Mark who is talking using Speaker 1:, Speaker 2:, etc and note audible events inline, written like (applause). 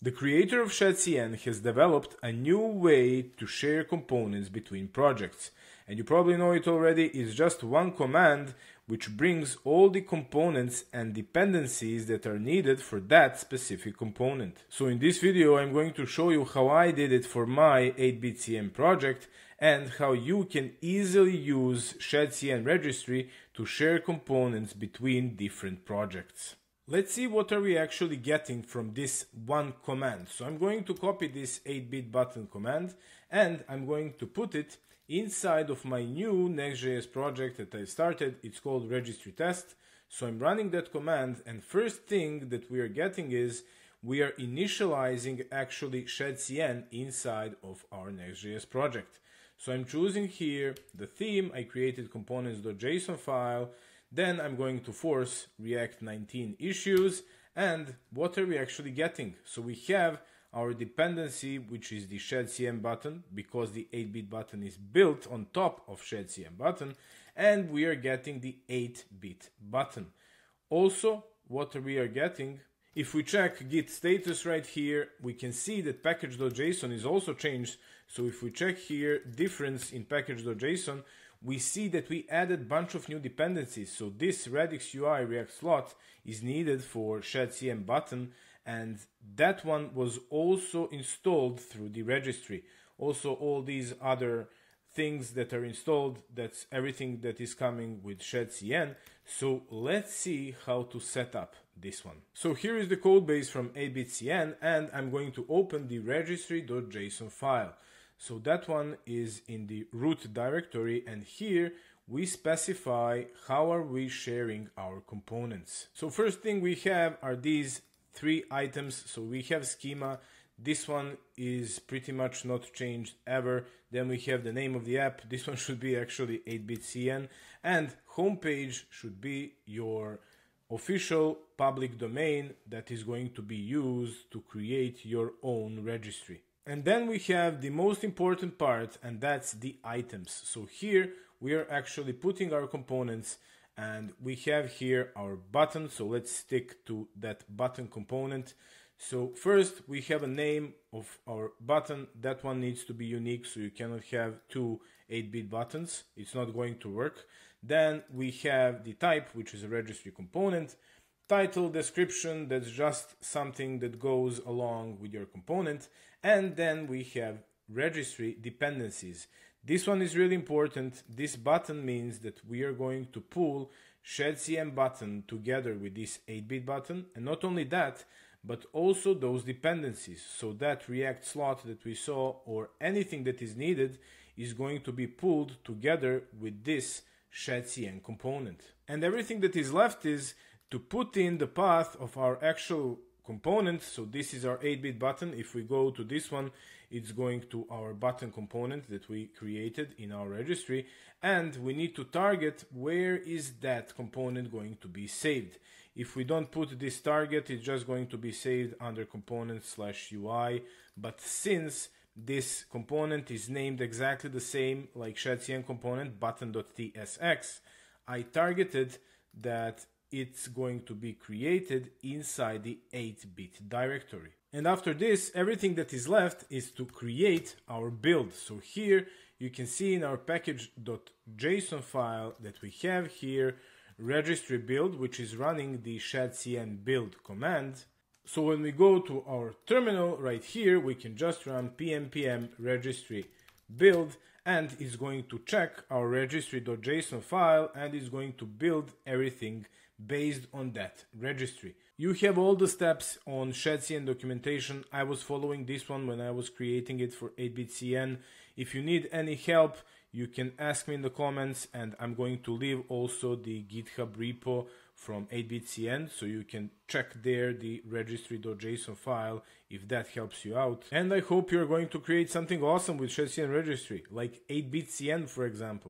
Speaker 1: The creator of ShadCN has developed a new way to share components between projects. And you probably know it already, it's just one command which brings all the components and dependencies that are needed for that specific component. So in this video I'm going to show you how I did it for my 8bitCN project and how you can easily use ShadCN registry to share components between different projects. Let's see what are we actually getting from this one command. So I'm going to copy this 8-bit button command and I'm going to put it inside of my new Next.js project that I started. It's called registry test. So I'm running that command and first thing that we are getting is we are initializing actually ShadCN inside of our Next.js project. So I'm choosing here the theme, I created components.json file, then I'm going to force React 19 issues. And what are we actually getting? So we have our dependency, which is the ShadCN button, because the 8-bit button is built on top of ShadCN button, and we are getting the 8-bit button. Also, what we are getting, if we check git status right here, we can see that package.json is also changed. So if we check here difference in package.json, we see that we added bunch of new dependencies. So this Radix UI React slot is needed for ShadCN button and that one was also installed through the registry. Also all these other things that are installed, that's everything that is coming with ShadCN. So let's see how to set up this one. So here is the code base from 8bitCN and I'm going to open the registry.json file. So that one is in the root directory and here we specify how are we sharing our components. So first thing we have are these three items. So we have schema. This one is pretty much not changed ever. Then we have the name of the app. This (laughs) one should be actually 8bitCN and homepage should be your official public domain that is going to be used to create your own registry. And then we have the most important part, and that's the items. So here we are actually putting our components and we have here our button. So let's stick to that button component. So first we have a name of our button. That one needs to be unique. So you cannot have two 8-bit buttons. It's not going to work. Then we have the type, which is a registry component title description that's just something that goes along with your component. And then we have registry dependencies. This one is really important. This button means that we are going to pull ShadCN button together with this 8-bit button. And not only that but also those dependencies. So that react slot that we saw or anything that is needed is going to be pulled together with this ShadCN component. And everything that is left is to put in the path of our actual component. So this is our 8-bit button. If we go to this one, it's going to our button component that we created in our registry. And we need to target where is that component going to be saved. If we don't put this target, it's just going to be saved under component slash UI. But since this component is named exactly the same like ShadCN component button.tsx, I targeted that it's going to be created inside the 8-bit directory. And after this, everything that is left is to create our build. So here you can see in our package.json file that we have here registry build, which is running the shadcn build command. So when we go to our terminal right here, we can just run pnpm registry build and it's going to check our registry.json file and it's going to build everything based on that registry. You have all the steps on ShadCN documentation. I was following this one when I was creating it for 8bitCN. If you need any help, you can ask me in the comments and I'm going to leave also the GitHub repo from 8bitCN so you can check there the registry.json file if that helps you out. And I hope you're going to create something awesome with ShadCN registry, like 8bitCN for example.